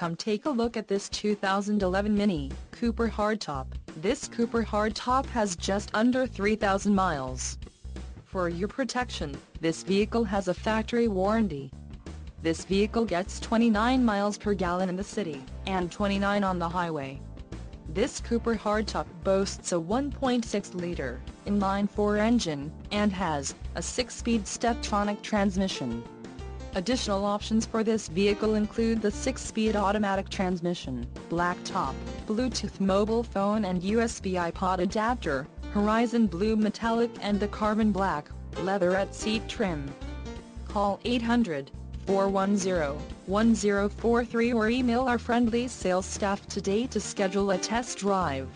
Come take a look at this 2011 Mini Cooper Hardtop. This Cooper Hardtop has just under 3,000 miles. For your protection, this vehicle has a factory warranty. This vehicle gets 29 miles per gallon in the city, and 29 on the highway. This Cooper Hardtop boasts a 1.6-liter, inline-four engine, and has a 6-speed Steptronic transmission. Additional options for this vehicle include the 6-speed automatic transmission, black top, Bluetooth mobile phone and USB iPod adapter, horizon blue metallic and the carbon black, leatherette seat trim. Call 800-410-1043 or email our friendly sales staff today to schedule a test drive.